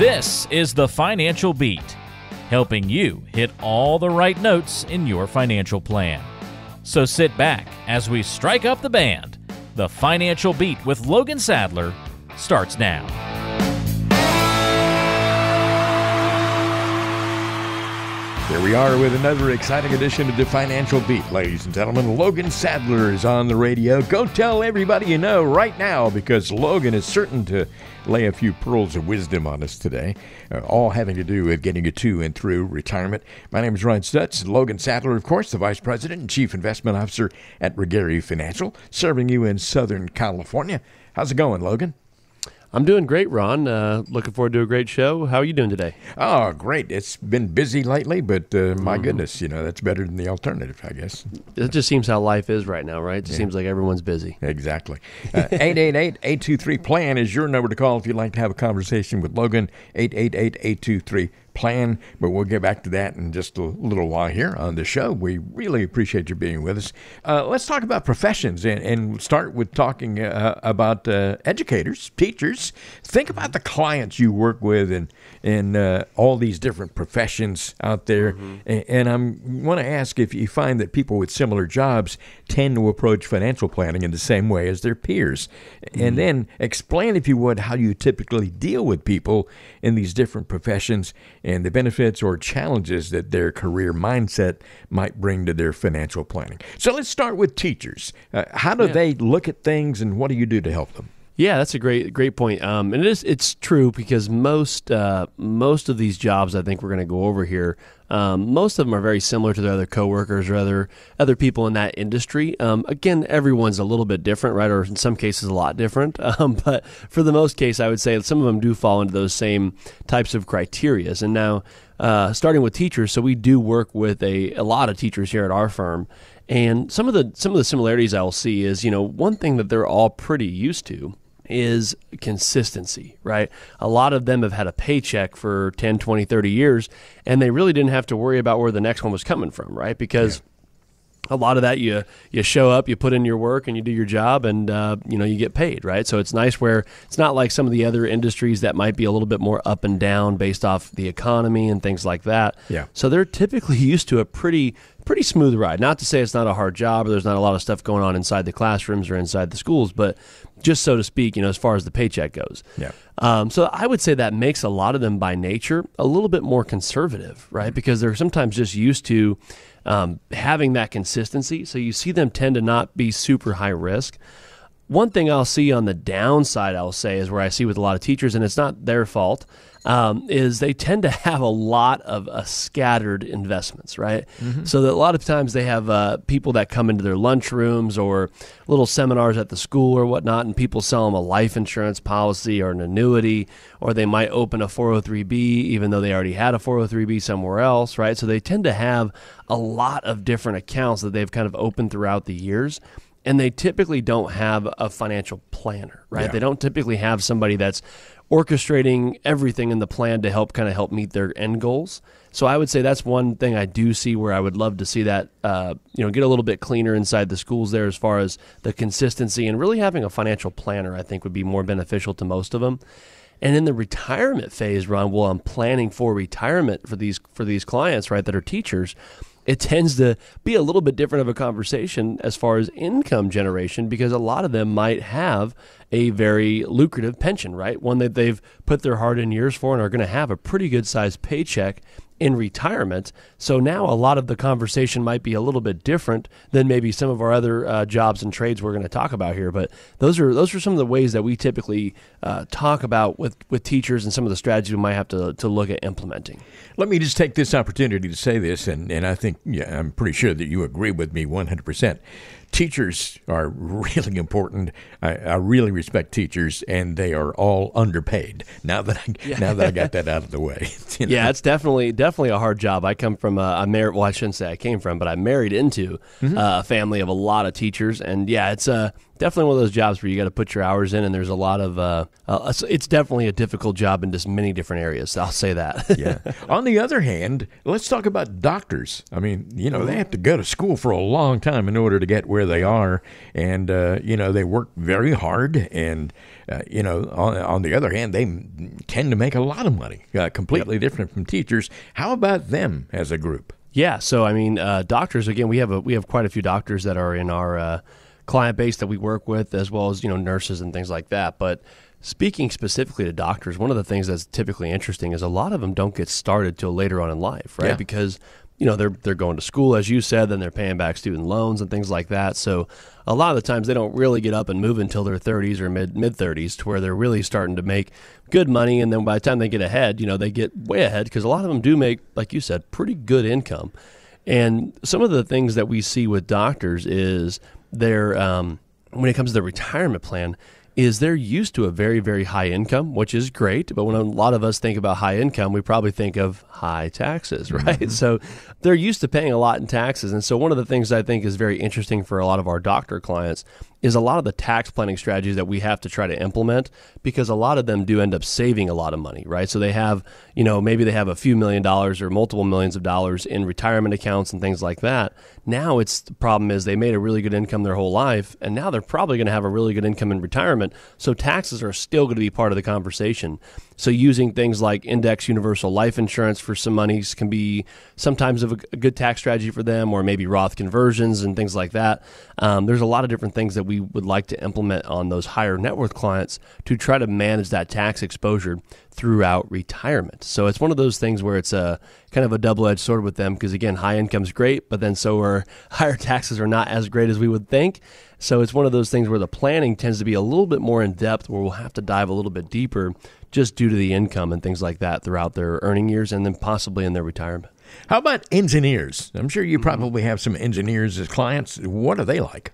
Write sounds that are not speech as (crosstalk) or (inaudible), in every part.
This is the Financial Beat, helping you hit all the right notes in your financial plan. So sit back as we strike up the band. The Financial Beat with Logan Sadler starts now. Here we are with another exciting edition of the Financial Beat, ladies and gentlemen. Logan Sadler is on the radio. Go tell everybody you know right now because Logan is certain to lay a few pearls of wisdom on us today, uh, all having to do with getting you to and through retirement. My name is Ryan Stutz. Logan Sadler, of course, the Vice President and Chief Investment Officer at Ruggieri Financial, serving you in Southern California. How's it going, Logan? I'm doing great, Ron. Uh, looking forward to a great show. How are you doing today? Oh, great. It's been busy lately, but uh, my mm-hmm. goodness, you know, that's better than the alternative, I guess. It just seems how life is right now, right? It just yeah. seems like everyone's busy. Exactly. Uh, (laughs) 888-823-PLAN is your number to call if you'd like to have a conversation with Logan. 888-823 plan, but we'll get back to that in just a little while here on the show. We really appreciate you being with us. Uh, let's talk about professions and, and start with talking uh, about uh, educators, teachers. Think about the clients you work with and in uh, all these different professions out there. Mm-hmm. And, and I want to ask if you find that people with similar jobs tend to approach financial planning in the same way as their peers. Mm-hmm. And then explain, if you would, how you typically deal with people in these different professions and the benefits or challenges that their career mindset might bring to their financial planning. So let's start with teachers. Uh, how do yeah. they look at things and what do you do to help them? Yeah, that's a great great point. Um, and it is it's true because most uh, most of these jobs I think we're going to go over here, um, most of them are very similar to their other coworkers or other other people in that industry. Um, again, everyone's a little bit different, right? Or in some cases, a lot different. (laughs) Um, but for the most case, I would say that some of them do fall into those same types of criterias. And now, uh, starting with teachers, so we do work with a, a lot of teachers here at our firm. And some of the some of the similarities I'll see is, you know, one thing that they're all pretty used to is consistency, right? A lot of them have had a paycheck for 10, 20, 30 years, and they really didn't have to worry about where the next one was coming from, right? Because yeah a lot of that you you show up, you put in your work, and you do your job, and uh, you know you get paid, right? So it's nice where it's not like some of the other industries that might be a little bit more up and down based off the economy and things like that. Yeah. So they're typically (laughs) used to a pretty pretty smooth ride. Not to say it's not a hard job or there's not a lot of stuff going on inside the classrooms or inside the schools, but just so to speak, you know, as far as the paycheck goes. Yeah. Um, so I would say that makes a lot of them by nature a little bit more conservative, right? Mm-hmm. Because they're sometimes just used to um, having that consistency. So you see them tend to not be super high risk. One thing I'll see on the downside, I'll say, is where I see with a lot of teachers, and it's not their fault um, is they tend to have a lot of uh, scattered investments, right? Mm-hmm. So that a lot of times they have uh, people that come into their lunchrooms or little seminars at the school or whatnot, and people sell them a life insurance policy or an annuity, or they might open a 403b even though they already had a 403b somewhere else, right? So they tend to have a lot of different accounts that they've kind of opened throughout the years and they typically don't have a financial planner, right? Yeah. They don't typically have somebody that's orchestrating everything in the plan to help kind of help meet their end goals. So I would say that's one thing I do see where I would love to see that uh, you know get a little bit cleaner inside the schools there as far as the consistency and really having a financial planner I think would be more beneficial to most of them. And in the retirement phase, Ron, well, I'm planning for retirement for these for these clients, right, that are teachers it tends to be a little bit different of a conversation as far as income generation because a lot of them might have a very lucrative pension, right? One that they've put their heart in years for and are going to have a pretty good sized paycheck in retirement. So now a lot of the conversation might be a little bit different than maybe some of our other uh, jobs and trades we're going to talk about here. But those are those are some of the ways that we typically uh, talk about with, with teachers and some of the strategies we might have to, to look at implementing. Let me just take this opportunity to say this, and, and I think yeah, I'm pretty sure that you agree with me 100% teachers are really important. I, I, really respect teachers, and they are all underpaid. Now that I, yeah. now that I got that out of the (laughs) way, (laughs) you know? yeah, it's definitely definitely a hard job. I come from a, married. Well, I shouldn't say I came from, but I married into mm-hmm. uh, a family of a lot of teachers, and yeah, it's a definitely one of those jobs where you got to put your hours in, and there's a lot of. Uh, uh, it's definitely a difficult job in just many different areas. I'll say that. (laughs) yeah. On the other hand, let's talk about doctors. I mean, you know, they have to go to school for a long time in order to get where they are, and uh, you know, they work very hard, and uh, you know, on, on, the other hand, they tend to make a lot of money, uh, completely yep. different from teachers. How about them as a group? Yeah, so I mean, uh, doctors again, we have a we have quite a few doctors that are in our uh, client base that we work with, as well as you know nurses and things like that. But speaking specifically to doctors, one of the things that's typically interesting is a lot of them don't get started till later on in life, right? Yeah. Because you know they're they're going to school as you said then they're paying back student loans and things like that so a lot of the times they don't really get up and move until their 30s or mid mid 30s to where they're really starting to make good money and then by the time they get ahead you know they get way ahead because a lot of them do make like you said pretty good income and some of the things that we see with doctors is they're um, when it comes to the retirement plan is they're used to a very, very high income, which is great. But when a lot of us think about high income, we probably think of high taxes, (laughs) right? Mm-hmm. So they're used to paying a lot in taxes. And so one of the things I think is very interesting for a lot of our doctor clients is a lot of the tax planning strategies that we have to try to implement because a lot of them do end up saving a lot of money, right? So they have, you know, maybe they have a few million dollars or multiple millions of dollars in retirement accounts and things like that. Now it's the problem is they made a really good income their whole life and now they're probably going to have a really good income in retirement. So taxes are still going to be part of the conversation. So using things like index universal life insurance for some monies can be sometimes a, good tax strategy for them, or maybe Roth conversions and things like that. Um, there's a lot of different things that we would like to implement on those higher net worth clients to try to manage that tax exposure throughout retirement. So it's one of those things where it's a kind of a double edged sword with them because again, high income's great, but then so are (laughs) higher taxes are not as great as we would think. So it's one of those things where the planning tends to be a little bit more in depth, where we'll have to dive a little bit deeper just due to the income and things like that throughout their earning years and then possibly in their retirement. How about engineers? I'm sure you mm-hmm. probably have some engineers as clients. What are they like?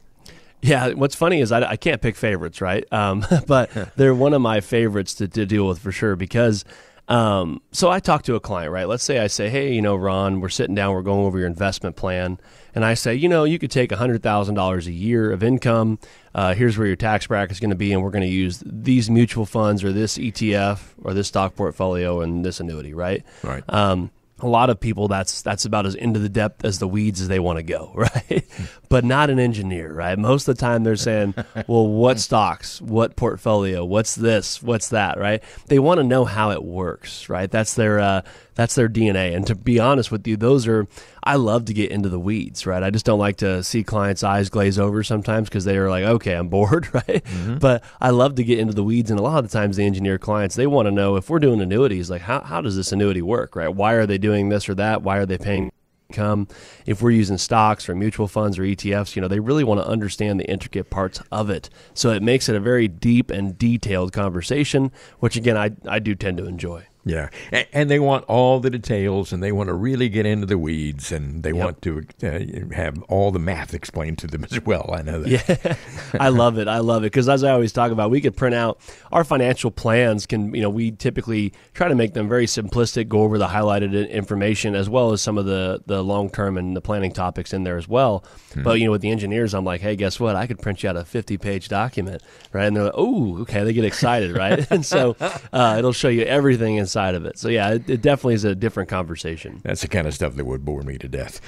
Yeah, what's funny is I, I can't pick favorites, right? Um, (laughs) but they're one of my favorites to, to deal with for sure because um, so I talk to a client, right? Let's say I say, hey, you know, Ron, we're sitting down, we're going over your investment plan. And I say, you know, you could take $100,000 a year of income. Uh, here's where your tax bracket is going to be, and we're going to use these mutual funds or this ETF or this stock portfolio and this annuity, right? Right. Um, a lot of people that's that's about as into the depth as the weeds as they want to go (laughs) right? But not an engineer right? Most of the time they're saying (laughs) well what stocks? What portfolio? What's this? What's that? Right? They want to know how it works right? That's their uh, that's their DNA. And to be honest with you, those are I love to get into the weeds, right? I just don't like to see clients' eyes glaze over sometimes because they are like, okay, I'm bored, (laughs) right? Mm-hmm. But I love to get into the weeds, and a lot of the times the engineer clients they want to know if we're doing annuities, like how how does this annuity work, right? Why are they doing this or that? Why are they paying? income if we're using stocks or mutual funds or ETFs you know they really want to understand the intricate parts of it so it makes it a very deep and detailed conversation which again I, I do tend to enjoy yeah, and they want all the details, and they want to really get into the weeds, and they yep. want to uh, have all the math explained to them as well. I know that. Yeah, (laughs) I love it. I love it because as I always talk about, we could print out our financial plans. Can you know we typically try to make them very simplistic, go over the highlighted information as well as some of the the long term and the planning topics in there as well. Hmm. But you know, with the engineers, I'm like, hey, guess what? I could print you out a 50 page document, right? And they're like, oh, okay. They get excited, right? (laughs) and so uh, it'll show you everything inside side of it. So yeah, it, it, definitely is a different conversation. That's the kind of stuff that would bore me to death.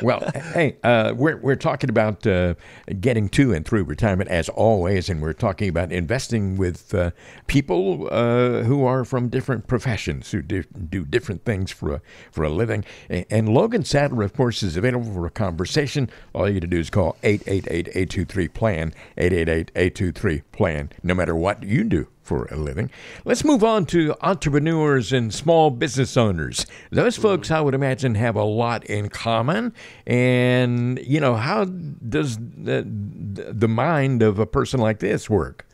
(laughs) well, hey, uh, we're we're talking about uh, getting to and through retirement as always, and we're talking about investing with uh, people uh, who are from different professions who do, do different things for a for a living. And Logan Sadler, of course, is available for a conversation. All you got to do is call 888-823 plan 888-823 plan. No matter what you do for a living. Let's move on to entrepreneurs and small business owners. Those folks, I would imagine, have a lot in common. And, you know, how does the, the mind of a person like this work?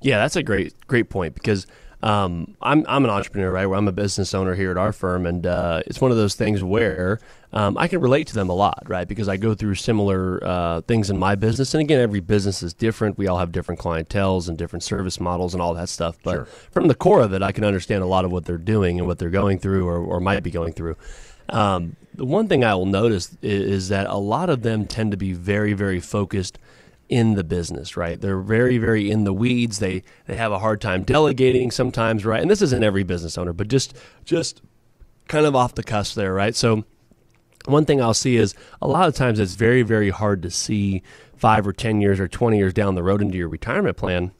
Yeah, that's a great, great point because um, I'm I'm an entrepreneur, right? Where I'm a business owner here at our firm, and uh, it's one of those things where um, I can relate to them a lot, right? Because I go through similar uh, things in my business, and again, every business is different. We all have different clientels and different service models and all that stuff. But sure. from the core of it, I can understand a lot of what they're doing and what they're going through or, or might be going through. Um, the one thing I will notice is, is that a lot of them tend to be very, very focused in the business, right? They're very, very in the weeds. They they have a hard time delegating sometimes, right? And this isn't every business owner, but just just kind of off the cusp there, right? So one thing I'll see is a lot of times it's very, very hard to see five or 10 years or 20 years down the road into your retirement plan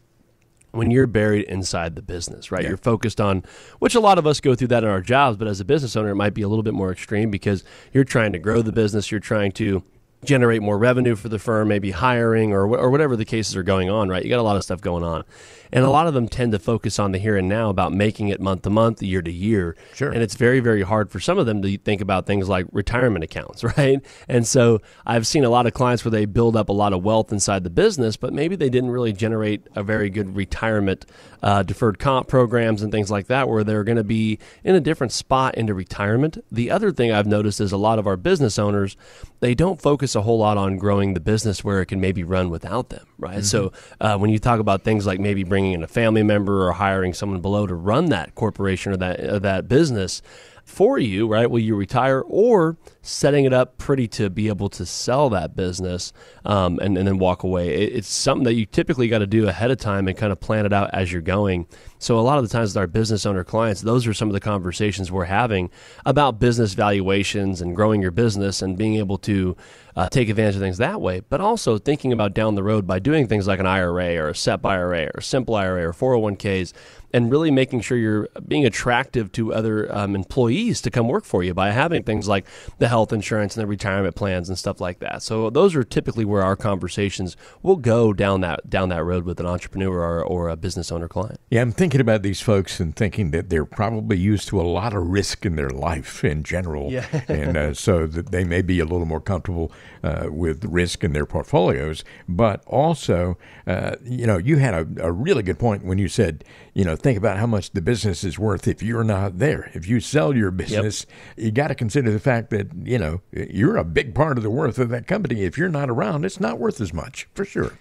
when you're buried inside the business, right? Yeah. You're focused on, which a lot of us go through that in our jobs, but as a business owner, it might be a little bit more extreme because you're trying to grow the business, you're trying to generate more revenue for the firm, maybe hiring or, or whatever the cases are going on, right? You got a lot of stuff going on. And a lot of them tend to focus on the here and now about making it month to month, year to year. Sure. And it's very, very hard for some of them to think about things like retirement accounts, (laughs) right? And so I've seen a lot of clients where they build up a lot of wealth inside the business, but maybe they didn't really generate a very good retirement uh, deferred comp programs and things like that, where they're going to be in a different spot into retirement. The other thing I've noticed is a lot of our business owners, they don't focus a whole lot on growing the business where it can maybe run without them, right? Mm-hmm. So uh, when you talk about things like maybe bringing in a family member or hiring someone below to run that corporation or that that business for you, right? Will you retire or setting it up pretty to be able to sell that business um, and, and then walk away? It, it's something that you typically got to do ahead of time and kind of plan it out as you're going. So a lot of the times with our business owner clients, those are some of the conversations we're having about business valuations and growing your business and being able to uh, take advantage of things that way, but also thinking about down the road by doing things like an IRA or a SEP IRA or simple IRA or 401ks and really making sure you're being attractive to other um, employees to come work for you by having things like the health insurance and the retirement plans and stuff like that. So those are typically where our conversations will go down that down that road with an entrepreneur or, or a business owner client. Yeah, I'm thinking about these folks and thinking that they're probably used to a lot of risk in their life in general, yeah. and uh, so that they may be a little more comfortable uh, with risk in their portfolios. But also, uh, you know, you had a, a really good point when you said, you know think about how much the business is worth if you're not there. If you sell your business, yep. you got to consider the fact that, you know, you're a big part of the worth of that company. If you're not around, it's not worth as much, for sure.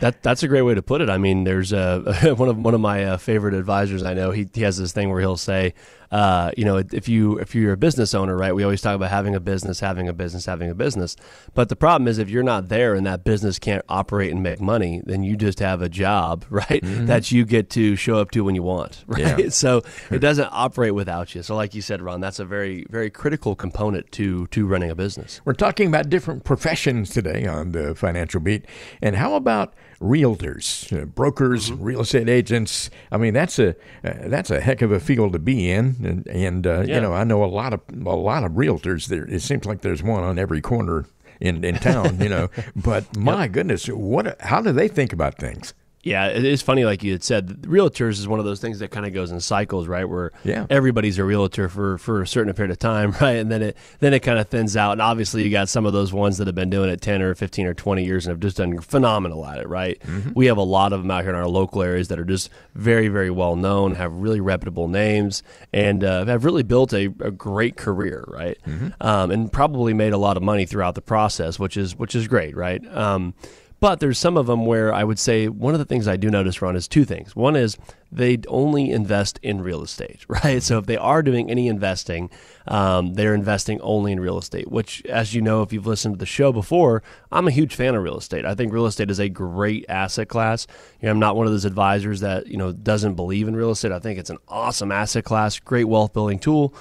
That that's a great way to put it. I mean, there's uh, (laughs) one of one of my uh, favorite advisors I know. He he has this thing where he'll say, uh, you know, if you if you're a business owner, right? We always talk about having a business, having a business, having a business. But the problem is, if you're not there and that business can't operate and make money, then you just have a job, (laughs) right? Mm-hmm. That you get to show up to when you want, (laughs) right? Yeah. So it doesn't operate without you. So, like you said, Ron, that's a very very critical component to to running a business. We're talking about different professions today on the financial beat, and how about realtors, uh, brokers, mm-hmm. real estate agents? I mean, that's a uh, that's a heck of a field to be in and and uh, yeah. you know I know a lot of a lot of realtors. There, it seems like there's one on every corner in in town. you know, (laughs) but my yep. goodness, what? How do they think about things? Yeah, it is funny, like you had said. Realtors is one of those things that kind of goes in cycles, right? Where yeah. everybody's a realtor for, for a certain period of time, (laughs) right? And then it then it kind of thins out. And obviously, you got some of those ones that have been doing it ten or fifteen or twenty years and have just done phenomenal at it, right? Mm-hmm. We have a lot of them out here in our local areas that are just very, very well known, have really reputable names, and uh, have really built a, a great career, right? Mm-hmm. Um, and probably made a lot of money throughout the process, which is which is great, right? Um, but there's some of them where I would say one of the things I do notice, Ron, is two things. One is they only invest in real estate, (laughs) right? So if they are doing any investing, um, they're investing only in real estate, which, as you know, if you've listened to the show before, I'm a huge fan of real estate. I think real estate is a great asset class. You know, I'm not one of those advisors that, you know, doesn't believe in real estate. I think it's an awesome asset class, great wealth building tool.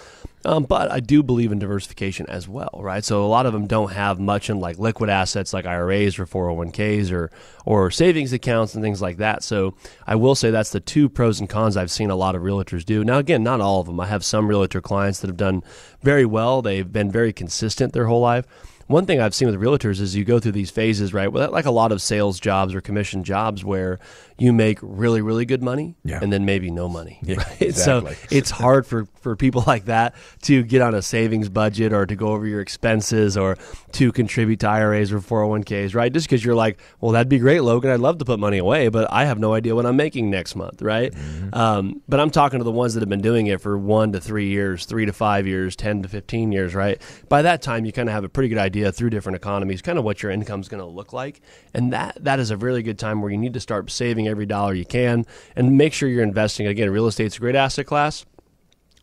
Um, but I do believe in diversification as well, right? So a lot of them don't have much in like liquid assets like IRAs or 401ks or or savings accounts and things like that. So I will say that's the two pros and cons I've seen a lot of realtors do. Now again, not all of them. I have some realtor clients that have done very well. They've been very consistent their whole life one thing I've seen with realtors is you go through these phases, right? Well, like a lot of sales jobs or commission jobs where you make really, really good money yeah. and then maybe no money. Yeah, right? (laughs) exactly. So it's hard for, for people like that to get on a savings budget or to go over your expenses or to contribute to IRAs or 401ks, right? Just because you're like, well, that'd be great, Logan. I'd love to put money away, but I have no idea what I'm making next month, right? Mm-hmm. Um, but I'm talking to the ones that have been doing it for one to three years, three to five years, 10 to 15 years, right? By that time, you kind of have a pretty good idea through different economies, kind of what your income is going to look like. And that that is a really good time where you need to start saving every dollar you can and make sure you're investing. Again, real estate's a great asset class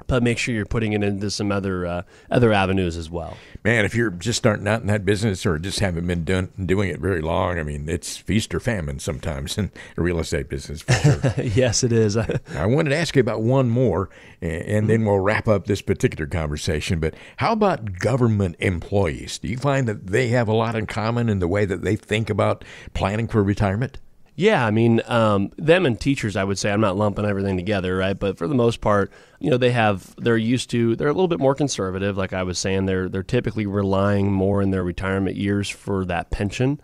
but make sure you're putting it into some other uh, other avenues as well. Man, if you're just starting out in that business or just haven't been doing doing it very long, I mean, it's feast or famine sometimes in a real estate business. Sure. (laughs) yes, it is. (laughs) I wanted to ask you about one more, and then we'll wrap up this particular conversation. But how about government employees? Do you find that they have a lot in common in the way that they think about planning for retirement? Yeah, I mean, um, them and teachers, I would say, I'm not lumping everything together, right? But for the most part, you know, they have, they're used to, they're a little bit more conservative. Like I was saying, they're, they're typically relying more in their retirement years for that pension.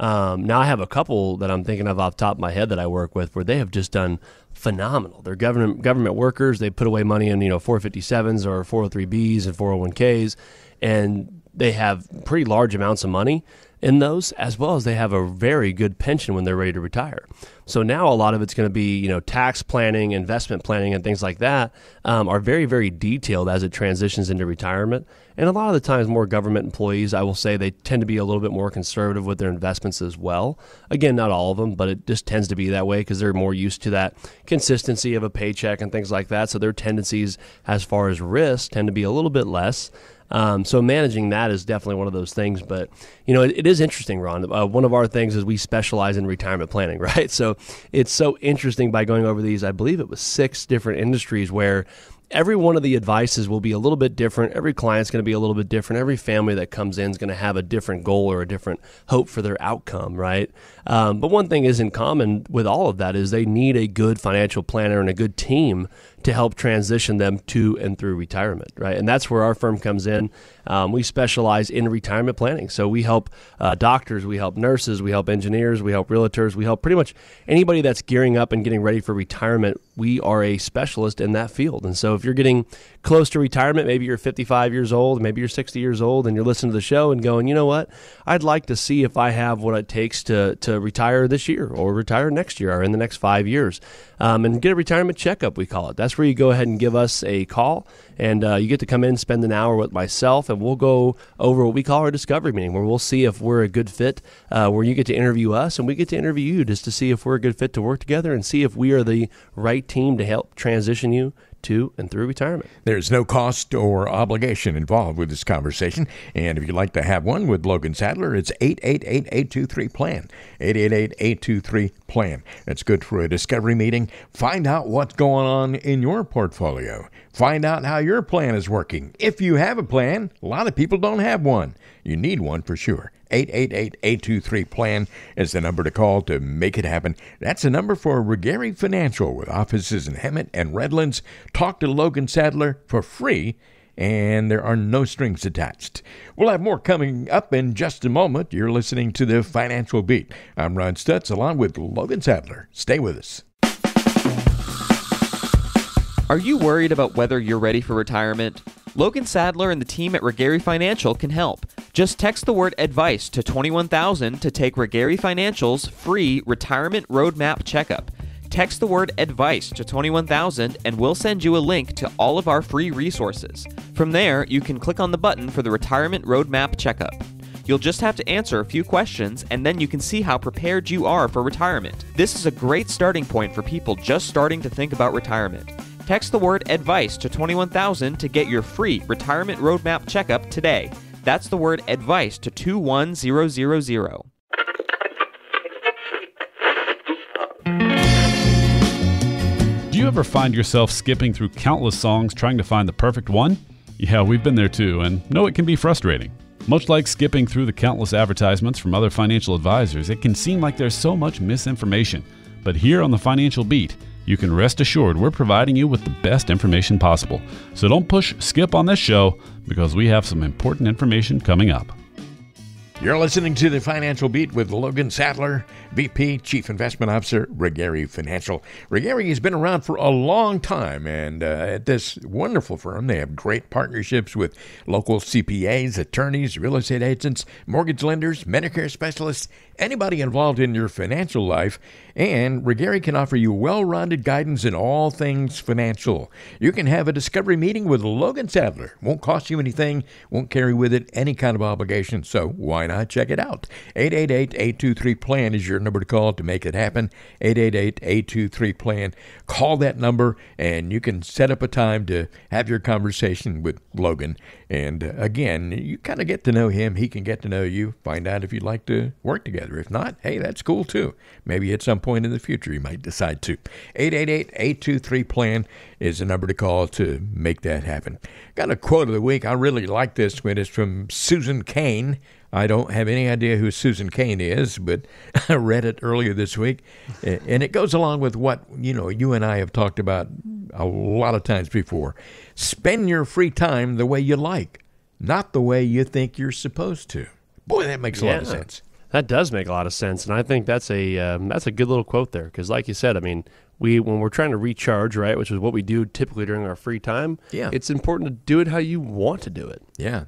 Um, now I have a couple that I'm thinking of off top of my head that I work with where they have just done phenomenal. They're government government workers. They put away money in you know 457s or 403bs and 401ks, and they have pretty large amounts of money in those, as well as they have a very good pension when they're ready to retire. So now a lot of it's going to be, you know, tax planning, investment planning, and things like that um, are very, very detailed as it transitions into retirement. And a lot of the times, more government employees, I will say, they tend to be a little bit more conservative with their investments as well. Again, not all of them, but it just tends to be that way because they're more used to that consistency of a paycheck and things like that. So their tendencies, as far as risk, tend to be a little bit less. Um, so managing that is definitely one of those things. But you know, it, it is interesting, Ron. Uh, one of our things is we specialize in retirement planning, (laughs) right? So it's so interesting by going over these. I believe it was six different industries where every one of the advices will be a little bit different. Every client's going to be a little bit different. Every family that comes in is going to have a different goal or a different hope for their outcome, right? Um, but one thing is in common with all of that is they need a good financial planner and a good team to help transition them to and through retirement, right? And that's where our firm comes in. Um, we specialize in retirement planning. So we help uh, doctors, we help nurses, we help engineers, we help realtors, we help pretty much anybody that's gearing up and getting ready for retirement. We are a specialist in that field. And so if you're getting close to retirement, maybe you're 55 years old, maybe you're 60 years old, and you're listening to the show and going, you know what? I'd like to see if I have what it takes to, to retire this year or retire next year or in the next five years. Um, and get a retirement checkup, we call it. That's where you go ahead and give us a call, and uh, you get to come in, spend an hour with myself, and we'll go over what we call our discovery meeting, where we'll see if we're a good fit, uh, where you get to interview us, and we get to interview you just to see if we're a good fit to work together and see if we are the right team to help transition you to and through retirement. There's no cost or obligation involved with this conversation. And if you'd like to have one with Logan Sadler, it's 888 823 PLAN. 888 823 PLAN. That's good for a discovery meeting. Find out what's going on in your portfolio. Find out how your plan is working. If you have a plan, a lot of people don't have one. You need one for sure. 888-823-PLAN is the number to call to make it happen. That's the number for Ruggieri Financial with offices in Hemet and Redlands. Talk to Logan Sadler for free and there are no strings attached. We'll have more coming up in just a moment. You're listening to the Financial Beat. I'm Ron Stutz along with Logan Sadler. Stay with us. Are you worried about whether you're ready for retirement? Logan Sadler and the team at Ruggieri Financial can help. Just text the word advice to 21000 to take Ruggieri Financial's free retirement roadmap checkup. Text the word advice to 21000 and we'll send you a link to all of our free resources. From there, you can click on the button for the retirement roadmap checkup. You'll just have to answer a few questions and then you can see how prepared you are for retirement. This is a great starting point for people just starting to think about retirement. Text the word advice to 21000 to get your free retirement roadmap checkup today. That's the word advice to 21000. Do you ever find yourself skipping through countless songs trying to find the perfect one? Yeah, we've been there too, and know it can be frustrating. Much like skipping through the countless advertisements from other financial advisors, it can seem like there's so much misinformation. But here on the Financial Beat, you can rest assured we're providing you with the best information possible. So don't push skip on this show because we have some important information coming up. You're listening to the Financial Beat with Logan Sadler, VP, Chief Investment Officer, Ruggieri Financial. Ruggieri has been around for a long time, and uh, at this wonderful firm, they have great partnerships with local CPAs, attorneys, real estate agents, mortgage lenders, Medicare specialists, anybody involved in your financial life, and Ruggieri can offer you well rounded guidance in all things financial. You can have a discovery meeting with Logan Sadler. Won't cost you anything, won't carry with it any kind of obligation, so why not check it out? 888 823 PLAN is your number to call to make it happen. 888 823 PLAN. Call that number and you can set up a time to have your conversation with Logan. And again, you kind of get to know him, he can get to know you, find out if you'd like to work together. If not, hey, that's cool too. Maybe at some point in the future you might decide to. 888-823-PLAN is the number to call to make that happen. Got a quote of the week. I really like this one. It's from Susan Cain. I don't have any idea who Susan Cain is, but (laughs) I read it earlier this week, and it goes along with what you know you and I have talked about a lot of times before. Spend your free time the way you like, not the way you think you're supposed to. Boy, that makes a lot of sense. That does make a lot of sense, and I think that's a um, that's a good little quote there because, like you said, I mean, we when we're trying to recharge, right, which is what we do typically during our free time. Yeah. it's important to do it how you want to do it, Yeah.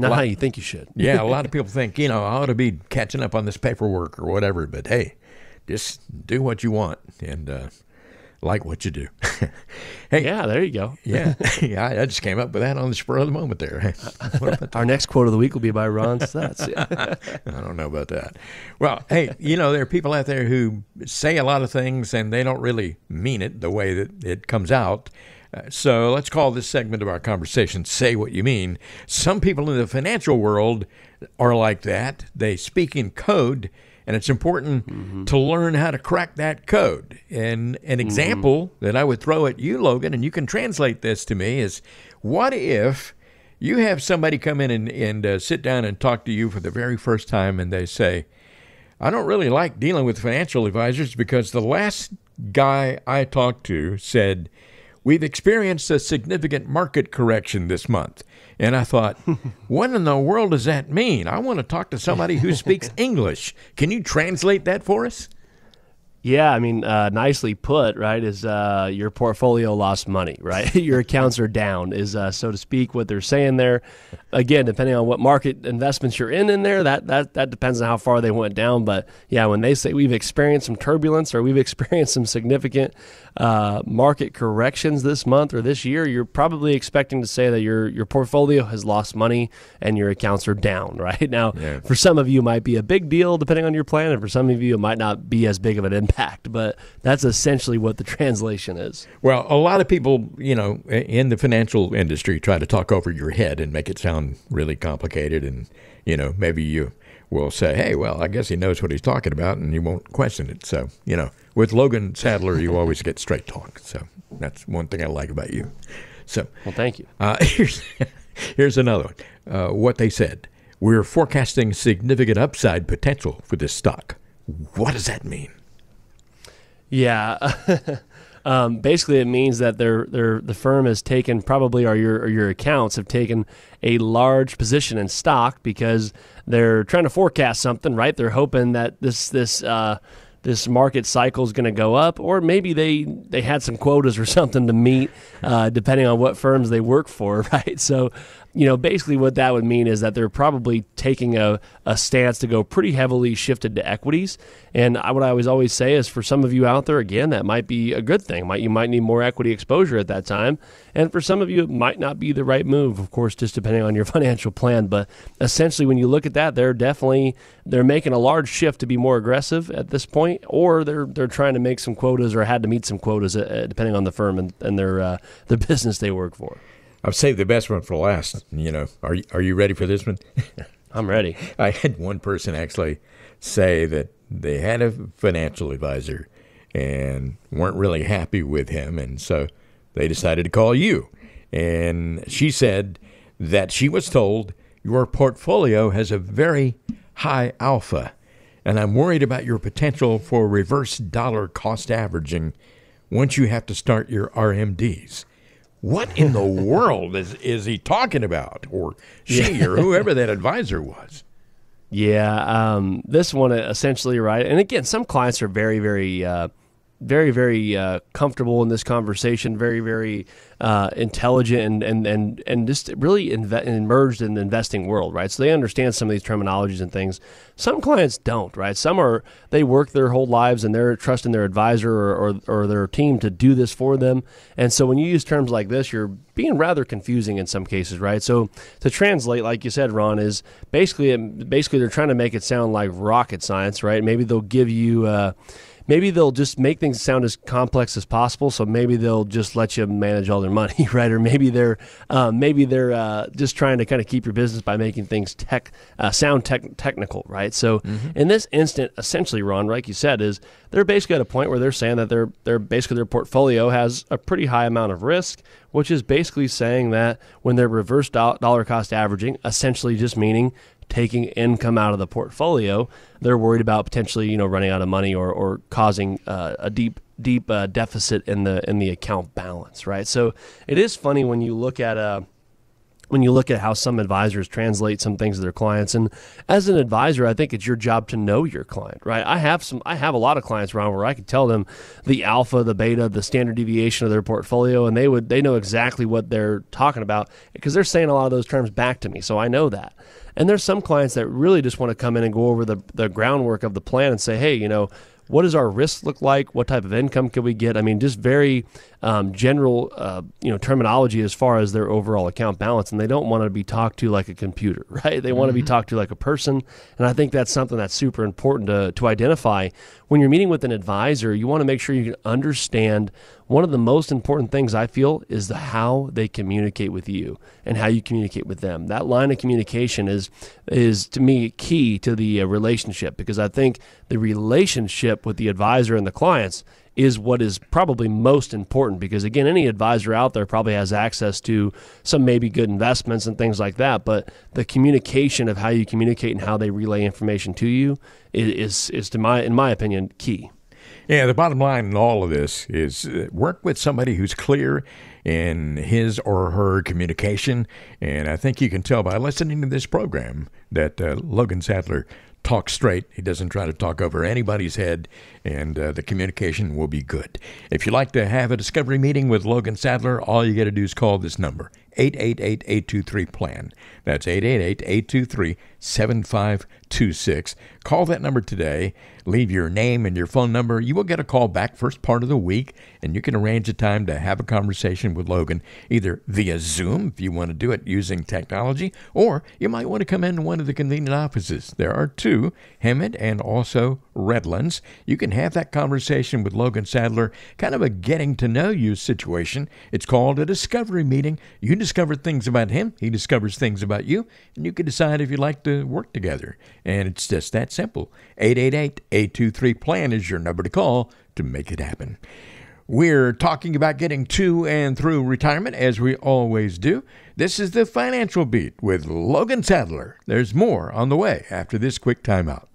not Well, how you think you should. (laughs) yeah, a lot of people think, you know, I ought to be catching up on this paperwork or whatever, but hey, just do what you want and uh, like what you do. (laughs) hey, Yeah, there you go. (laughs) yeah, yeah, I just came up with that on the spur of the moment there. (laughs) Our next quote of the week will be by Ron Stutz. I don't know about that. Well, hey, you know, there are people out there who say a lot of things and they don't really mean it the way that it comes out. Uh, so let's call this segment of our conversation Say What You Mean. Some people in the financial world are like that. They speak in code, and it's important to learn how to crack that code. And an example that I would throw at you, Logan, and you can translate this to me is what if you have somebody come in and, and uh, sit down and talk to you for the very first time and they say, I don't really like dealing with financial advisors because the last guy I talked to said, We've experienced a significant market correction this month. And I thought, (laughs) what in the world does that mean? I want to talk to somebody who speaks (laughs) English. Can you translate that for us? Yeah, I mean, uh, nicely put, right? Is uh, your portfolio lost money, right? (laughs) your accounts are down, is uh, so to speak what they're saying there. Again, depending on what market investments you're in in there, that that that depends on how far they went down. But yeah, when they say we've experienced some turbulence or we've experienced some significant uh, market corrections this month or this year, you're probably expecting to say that your your portfolio has lost money and your accounts are down, (laughs) right? Now, Yeah. for some of you, it might be a big deal depending on your plan, and for some of you, it might not be as big of an impact. But that's essentially what the (laughs) translation is. Well, a lot of people, you know, in the financial industry try to talk over your head and make it sound really complicated. And, you know, maybe you will say, hey, well, I guess he knows what he's talking about and you won't question it. So, you know, with Logan Sadler, you always get straight talk. So that's one thing I like about you. So, Well, thank you. uh, (laughs) here's, here's another one. Uh, what they said We're forecasting significant upside potential for this stock. What does that mean? Yeah. (laughs) um, basically, it means that their their the firm has taken probably or your or your accounts have taken a large position in stock because they're trying to forecast something, right? They're hoping that this this uh, this market cycle is going to go up, or maybe they they had some quotas or (laughs) something to meet, uh, depending on what firms they work for, (laughs) right? So, you know, basically what that would mean is that they're probably taking a, a stance to go pretty heavily shifted to equities. And I, what I always always say is for some of you out there, again, that might be a good thing. Might you might need more equity exposure at that time, and for some of you, it might not be the right move. Of course, just depending on your (laughs) financial plan. But essentially, when you look at that, they're definitely they're making a large shift to be more aggressive at this point, or they're they're trying to make some quotas or had to meet some quotas, uh, depending on the firm and, and their uh, the (laughs) business they work for. I've saved the best one for last. You know, are you, are you ready for this one? (laughs) I'm ready. (laughs) I had one person actually say that they had a financial advisor and weren't really happy with him, and so they decided to call you. And she said that she was told your portfolio has a very high alpha, and I'm worried about your potential for reverse dollar cost averaging once you have to start your RMDs. What in the (laughs) world is, is he talking about? Or she, or whoever that advisor was. Yeah, um, this one essentially right. And again, some clients are very, very uh, very very uh, comfortable in this conversation, very very uh, intelligent and and and and just really inve- immersed in the investing world, right? So they understand some of these terminologies and things. Some clients don't, right? Some are they work their whole lives and they're trusting their advisor or, or, or their team to do this for them. And so when you use terms like this, you're being rather confusing in some cases, right? So to translate, like you said, Ron, is basically basically they're trying to make it sound like rocket science, right? Maybe they'll give you. Uh, maybe they'll just make things sound as complex as possible. So maybe they'll just let you manage all their money, (laughs) right? Or maybe they're um, maybe they're uh, just trying to kind of keep your business by making things tech uh, sound tech- technical, right? So mm-hmm. in this instant, essentially, Ron, like you said, is they're basically at a point where they're saying that they're they're basically their portfolio has a pretty high amount of risk, which is basically saying that when they're reverse dollar cost averaging, essentially just meaning taking income out of the portfolio, they're worried about potentially you know running out of money or or causing uh, a deep deep uh, deficit in the in the account balance, right? So it is funny when you look at a uh, when you look at how some advisors translate some things to their clients. And as an advisor i think it's your job to know your client right? I have some i have a lot of clients around where i can tell them the alpha the beta the standard deviation of their portfolio and they would they know exactly what they're talking about because they're saying a lot of those terms back to me. So i know that and there's some clients that really just want to come in and go over the, the groundwork of the plan and say, hey, you know, what does our risk look like? What type of income can we get? I mean, just very um, general, uh, you know, terminology as far as their overall account balance, and they don't want to be talked to like a computer, (laughs) right? They mm-hmm. want to be talked to like a person, and I think that's something that's super important to to identify when you're meeting with an advisor. You want to make sure you can understand one of the most important things I feel is the how they communicate with you and how you communicate with them. That line of communication is is to me key to the uh, relationship because I think the relationship with the advisor and the clients is what is probably most important because again any advisor out there probably has access to some maybe good investments and things like that but the communication of how you communicate and how they relay information to you is is, to my in my opinion key yeah, the bottom line in all of this is uh, work with somebody who's clear in his or her communication. And I think you can tell by listening to this program that uh, Logan Sadler talks straight. He doesn't try to talk over anybody's head, and uh, the communication will be good. If you'd like to have a discovery meeting with Logan Sadler, all you got to do is call this number 888 823 PLAN. That's 888 823 7526. Call that number today. Leave your name and your phone number. You will get a call back first part of the week, and you can arrange a time to have a conversation with Logan, either via Zoom if you want to do it using technology, or you might want to come in one of the convenient offices. There are two, Hemet and also Redlands. You can have that conversation with Logan Sadler, kind of a getting to know you situation. It's called a discovery meeting. You discover things about him, he discovers things about you, and you can decide if you'd like to work together. And it's just that simple. 888 823 PLAN is your number to call to make it happen. We're talking about getting to and through retirement as we always do. This is the Financial Beat with Logan Sadler. There's more on the way after this quick timeout.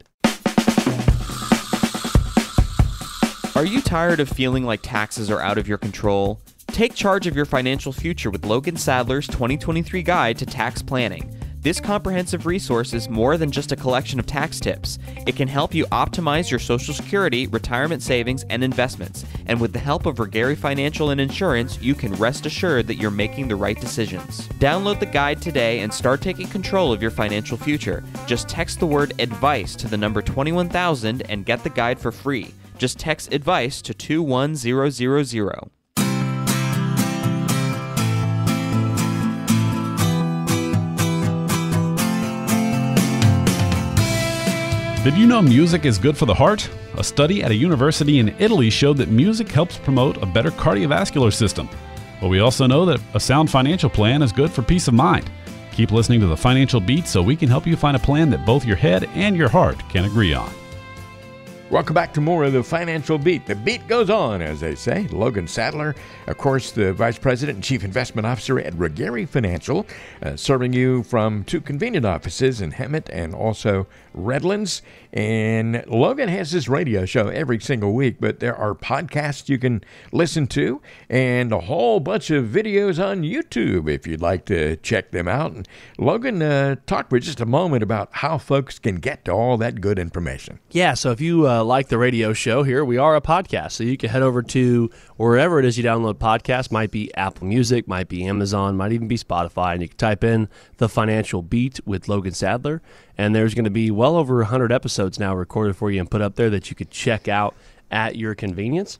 Are you tired of feeling like taxes are out of your control? Take charge of your financial future with Logan Sadler's 2023 Guide to Tax Planning. This comprehensive resource is more than just a collection of tax tips. It can help you optimize your Social Security, retirement savings, and investments. And with the help of Ruggieri Financial and Insurance, you can rest assured that you're making the right decisions. Download the guide today and start taking control of your financial future. Just text the word advice to the number 21000 and get the guide for free. Just text advice to 21000. Did you know music is good for the heart? A study at a university in Italy showed that music helps promote a better cardiovascular system. But we also know that a sound financial plan is good for peace of mind. Keep listening to the Financial Beat so we can help you find a plan that both your head and your heart can agree on. Welcome back to more of the Financial Beat. The beat goes on, as they say. Logan Sadler, of course, the Vice President and Chief Investment Officer at Ruggieri Financial, uh, serving you from two convenient offices in Hemet and also Redlands. And Logan has his radio show every single week, but there are podcasts you can listen to and a whole bunch of videos on YouTube if you'd like to check them out. And Logan uh, talked for just a moment about how folks can get to all that good information. Yeah, so if you uh, like the radio show here, we are a podcast. So you can head over to wherever it is you download podcasts. Might be Apple Music, might be Amazon, might even be Spotify. And you can type in The Financial Beat with Logan Sadler. And there's going to be well over 100 episodes now recorded for you and put up there that you could check out at your convenience.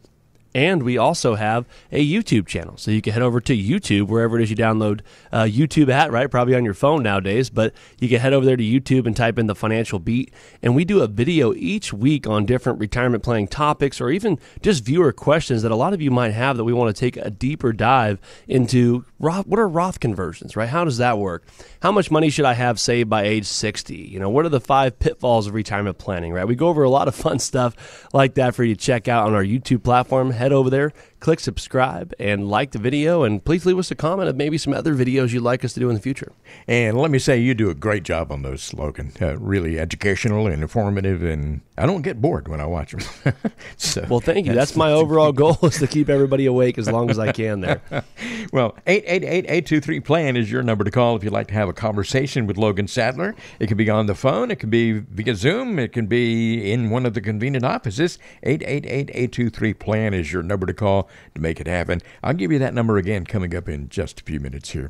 And we also have a YouTube channel. So you can head over to YouTube, wherever it is you download uh, YouTube at, right? Probably on your phone nowadays. But you can head over there to YouTube and type in the financial beat. And we do a video each week on different retirement planning topics or even just viewer questions that a lot of you might have that we want to take a deeper dive into. Roth, what are Roth conversions, right? How does that work? How much money should I have saved by age 60? You know, what are the five pitfalls of retirement planning, right? We go over a lot of fun (laughs) stuff like that for you to check out on our YouTube platform head over there, click subscribe, and like the video. And please leave us a comment of maybe some other videos you'd like us to do in the future. And let me say, you do a great job on those, Logan. Uh, really educational and informative, and I don't get bored when I watch them. (laughs) so well, thank you. That's, that's my (laughs) overall goal is to keep everybody awake as long as I can there. (laughs) well, 888-823-PLAN is your number to call if you'd like to have a conversation with Logan Sadler. It could be on the phone. It could be via Zoom. It can be in one of the convenient offices. 888-823-PLAN is your number to call to make it happen. I'll give you that number again coming up in just a few minutes here.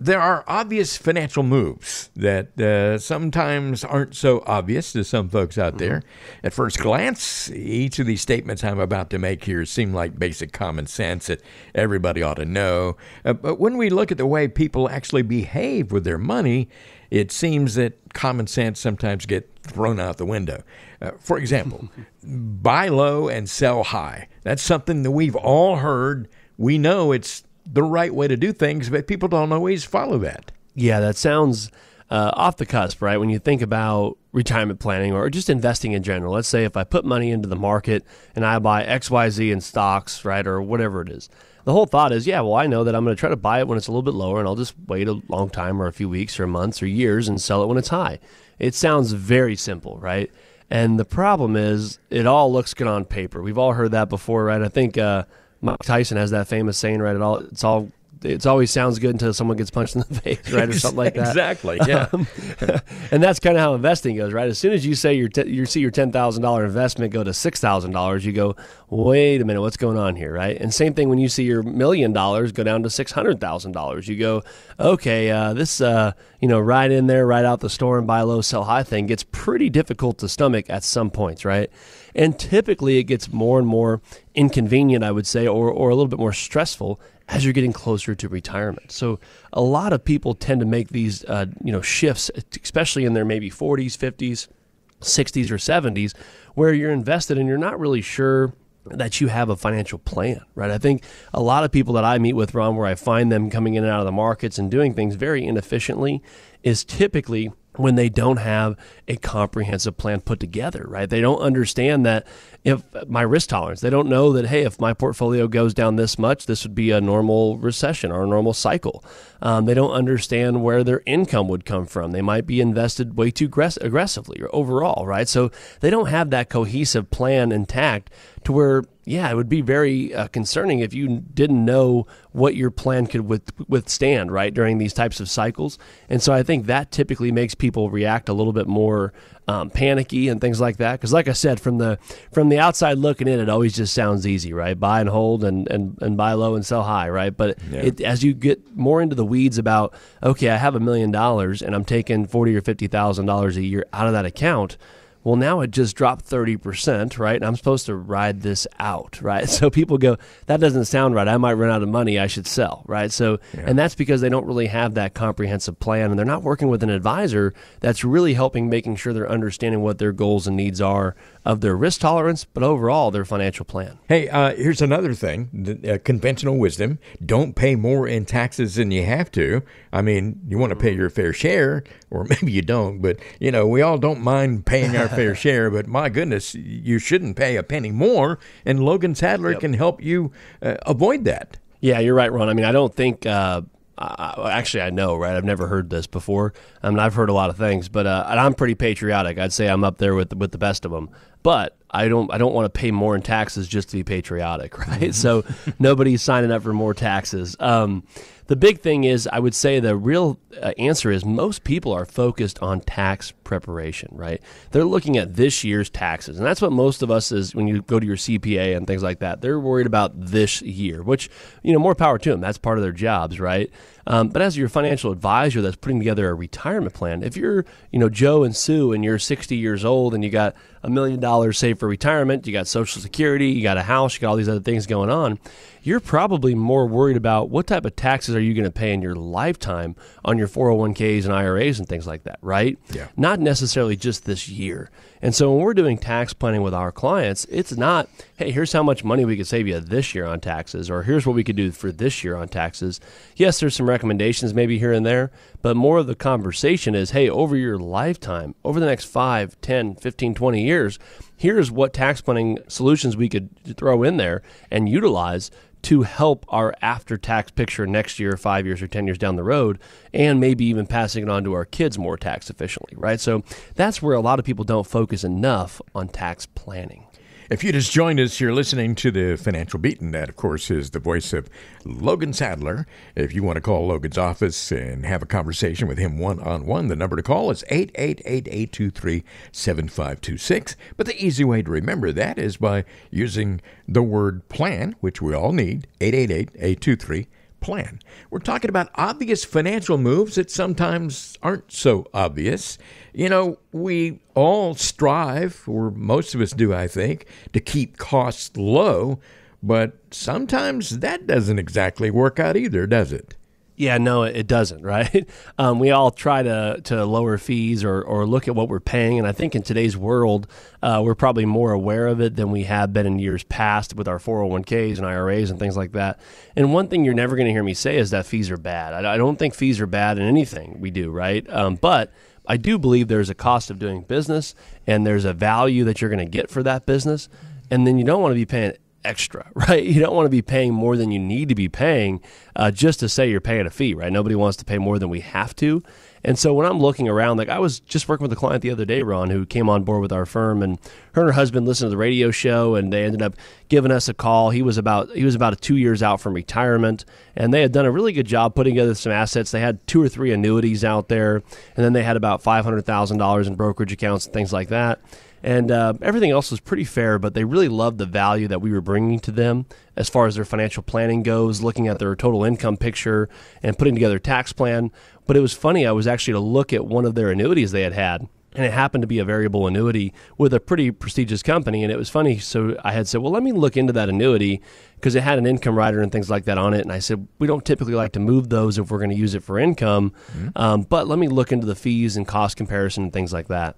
There are obvious financial moves that uh, sometimes aren't so obvious to some folks out there. Mm-hmm. At first glance, each of these statements I'm about to make here seem like basic common sense that everybody ought to know. Uh, but when we look at the way people actually behave with their money, it seems that common sense sometimes get thrown out the window. Uh, for example, (laughs) buy low and sell high. That's something that we've all heard. We know it's the right way to do things, but people don't always follow that. Yeah, that sounds uh, off the cusp, right? When you think about retirement planning or just investing in general, let's say if I put money into the market and I buy XYZ in stocks, right, or whatever it is. The whole thought is, yeah, well, I know that I'm going to try to buy it when it's a little bit lower and I'll just wait a long time or a few weeks or months or years and sell it when it's high. It sounds very simple, right? And the problem is, it all looks good on paper. We've all heard that before, right? I think uh, Mike Tyson has that famous saying, right? It all it's all it always sounds good until someone gets punched in the (laughs) face, right, or something like that. Exactly. Yeah. (laughs) Um, and that's kind of how investing goes, right? As soon as you say your te- you see your ten thousand dollar investment go to six thousand dollars, you go, wait a minute, what's going on here, right? And same thing when you see your million dollars go down to six hundred thousand dollars, you go, okay, uh, this uh, you know, right in there, right out the store and buy low, sell high thing gets pretty difficult to stomach at some points, right? And typically it gets more and more inconvenient, I would say, or, or a little bit more stressful as you're getting closer to retirement. So a lot of people tend to make these uh, you know shifts, especially in their maybe 40s, 50s, 60s, or 70s, where you're invested and you're not really sure that you have a financial plan, right? I think a lot of people that I meet with, Ron, where I find them coming in and out of the markets and doing things very inefficiently, is typically when they don't have a comprehensive plan put together, right? They don't understand that if my risk tolerance, they don't know that, hey, if my portfolio goes down this much, this would be a normal recession or a normal cycle. Um, they don't understand where their income would come from. They might be invested way too aggressively or overall, right? So they don't have that cohesive plan intact to where yeah, it would be very uh, concerning if you didn't know what your plan could with, withstand, right, during these types of cycles. And so I think that typically makes people react a little bit more um, panicky and things like that. Because, like I said, from the from the outside looking in, it always just sounds easy, right? Buy and hold and and, and buy low and sell high, right? But yeah. it, as you get more into the weeds about, okay, I have a million dollars and I'm taking forty or fifty thousand dollars a year out of that account well, now it just dropped 30%, right? And I'm supposed to ride this out, right? (laughs) So people go, that doesn't sound right. I might run out of money. I should sell, right? So, yeah. and that's because they don't really have that comprehensive plan and they're not working with an advisor that's really helping making sure they're understanding what their goals and needs are of their risk tolerance, but overall their financial plan. Hey, uh, here's another thing uh, conventional wisdom don't pay more in taxes than you have to. I mean, you want to pay your fair share, or (laughs) maybe you don't, but you know, we all don't mind paying our fair (laughs) share, but my goodness, you shouldn't pay a penny more, and Logan Sadler yep. can help you uh, avoid that. Yeah, you're right, Ron. I mean, I don't think. Uh, actually, I know, right? I've never heard this before. I mean, I've heard a lot of things, but uh, I'm pretty patriotic. I'd say I'm up there with with the best of them. But I don't I don't want to pay more in taxes just to be patriotic, (laughs) right? So (laughs) nobody's signing up for more taxes. Um, the big thing is, I would say the real uh, answer is most people are focused on tax preparation, right? They're looking at this year's taxes. And that's what most of us is when you go to your CPA and things like that. They're worried about this year, which, you know, more power to them. That's part of their jobs, right? Um, but as your financial advisor that's putting together a retirement plan, if you're, you know, Joe and Sue and you're 60 years old and you got a million dollars saved for retirement, you got Social Security, you got a house, you got all these other things going on, you're probably more worried about what type of taxes are you going to pay in your lifetime on your 401ks and IRAs and things like that, right? Yeah. Not necessarily just this year. And so when we're doing tax planning with our clients, it's not, hey, here's how much money we could save you this year on taxes, or here's what we could do for this year on taxes. Yes, there's some recommendations maybe here and there, but more of the conversation is, hey, over your lifetime, over the next 5, 10, 15, 20 years, here's what tax planning solutions we could throw in there and utilize to help our after tax picture next year, five years, or 10 years down the road, and maybe even passing it on to our kids more tax efficiently, right? So that's where a lot of people don't focus enough on tax planning. If you just joined us, you're listening to the Financial Beat, and that, of course, is the voice of Logan Sadler. If you want to call Logan's office and have a conversation with him one on one, the number to call is 888 823 7526. But the easy way to remember that is by using the word plan, which we all need 888 823 plan. We're talking about obvious financial moves that sometimes aren't so obvious. You know, we all strive, or most of us do, I think, to keep costs low, but sometimes that doesn't exactly work out either, does it? Yeah, no, it doesn't, (laughs) right? Um, we all try to, to lower fees or, or look at what we're paying. And I think in today's world, uh, we're probably more aware of it than we have been in years past with our 401ks and IRAs and things like that. And one thing you're never going to hear me say is that fees are bad. I, I, don't think fees are bad in anything we do, right? Um, but I do believe there's a cost of doing business and there's a value that you're going to get for that business. And then you don't want to be paying extra, (laughs) right? You don't want to be paying more than you need to be paying uh, just to say you're paying a fee, right? Nobody wants to pay more than we have to. And so when I'm looking around, like I was just working with a client the other day, Ron, who came on board with our firm, and her and her husband listened to the radio show, and they ended up giving us a call. He was about he was about two years out from retirement, and they had done a really good job putting together some assets. They had two or three annuities out there, and then they had about five hundred thousand dollars in brokerage accounts and things like that and uh, everything else was pretty fair. But they really loved the value that we were bringing to them as far as their financial planning goes, looking at their total income picture and putting together a tax plan. But it was funny. I was actually to look at one of their annuities they had had. And it happened to be a variable annuity with a pretty prestigious company. And it was funny. So I had said, well, let me look into that annuity because it had an income rider and things like that on it. And I said, we don't typically like to move those if we're going to use it for income. Mm-hmm. Um, but let me look into the fees and cost comparison and things like that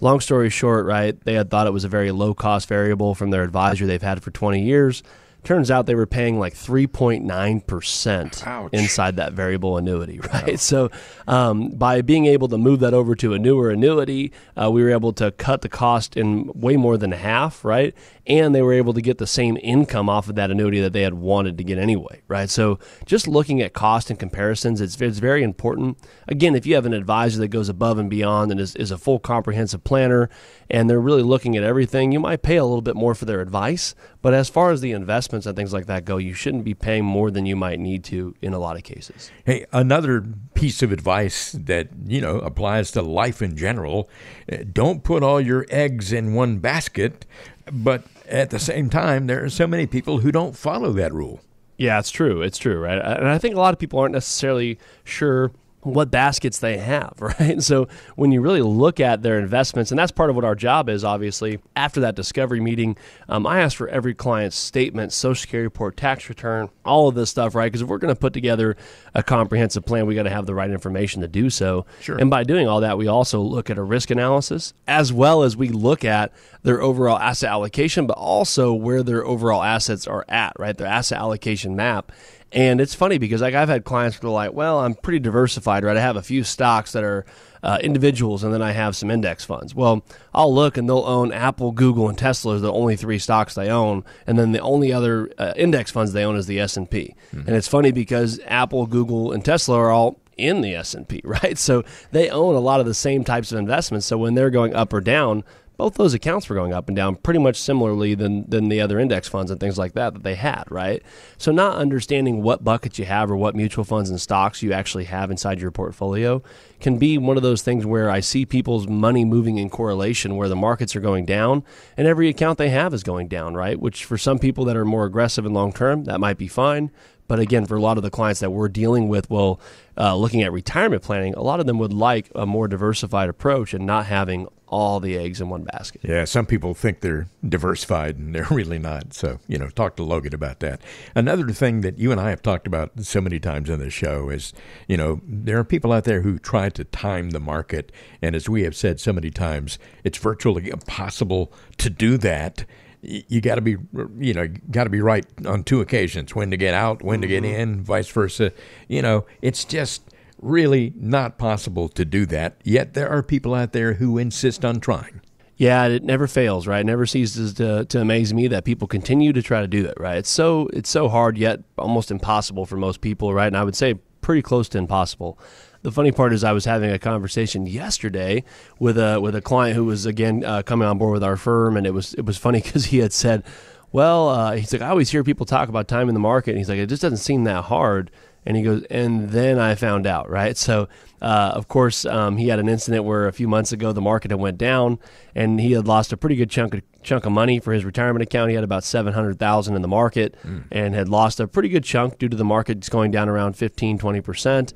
long story short, right, they had thought it was a very low cost variable from their advisor they've had for 20 years. Turns out they were paying like 3.9% inside that variable annuity, (laughs) right? So, um, by being able to move that over to a newer annuity, uh, we were able to cut the cost in way more than half, right? And they were able to get the same income off of that annuity that they had wanted to get anyway, right? So, just looking at cost and comparisons, it's, it's very important. Again, if you have an advisor that goes above and beyond and is, is a full comprehensive planner and they're really looking at everything, you might pay a little bit more for their advice. But as far as the investments and things like that go, you shouldn't be paying more than you might need to in a lot of cases. Hey, another piece of advice that, you know, applies to life in general uh, don't put all your eggs in one basket. But at the same time, there are so many people who don't follow that rule. Yeah, it's true. It's true, right? And I think a lot of people aren't necessarily sure what baskets they have, (laughs) right? So when you really look at their investments, and that's part of what our job is, obviously, after that discovery meeting, um, I ask for every client's statement, social security report, tax return, all of this stuff, right? Because if we're going to put together a comprehensive plan, we got to have the right information to do so. Sure. And by doing all that, we also look at a risk analysis as well as we look at their overall asset allocation, but also where their overall assets are at, right? Their asset allocation map. And it's funny because like I've had clients who are like, well, I'm pretty diversified, right? I have a few stocks that are uh, individuals, and then I have some index funds. Well, I'll look and they'll own Apple, Google, and Tesla are the only three stocks they own, and then the only other uh, index funds they own is the S and P. Mm-hmm. And it's funny because Apple, Google, and Tesla are all in the S and P, (laughs) right? So they own a lot of the same types of investments. So when they're going up or down, both those accounts were going up and down pretty much similarly than than the other index funds and things like that that they had, right? So not understanding what buckets you have or what mutual funds and stocks you actually have inside your portfolio can be one of those things where I see people's money moving in correlation where the markets are going down and every account they have is going down, right? Which for some people that are more aggressive and long term, that might be fine. But again, for a lot of the clients that we're dealing with, well, uh, looking at retirement planning, a lot of them would like a more diversified approach and not having all the eggs in one basket. Yeah, some people think they're diversified and they're (laughs) really not. So, you know, talk to Logan about that. Another thing that you and I have talked about so many times on the show is, you know, there are people out there who try to time the market. And as we have said so many times, it's virtually impossible to do that you got to be you know got to be right on two occasions when to get out when to get mm-hmm. in vice versa you know it's just really not possible to do that yet there are people out there who insist on trying. Yeah it never fails right? It never ceases to, to amaze me that people continue to try to do that right? It's so it's so hard yet almost impossible for most people right? And i would say pretty close to impossible. The funny part is I was having a conversation yesterday with a with a client who was again uh, coming on board with our firm, and it was it was funny (laughs) because he had said, "Well, uh, he's like I always hear people talk about time in the market, and he's like it just doesn't seem that hard." And he goes, and then I found out, right? So, uh, of course, um, he had an incident where a few months ago the market had went down, and he had lost a pretty good chunk of chunk of money for his retirement account. He had about seven hundred thousand in the market, mm. and had lost a pretty good chunk due to the market going down around 15, 20 percent.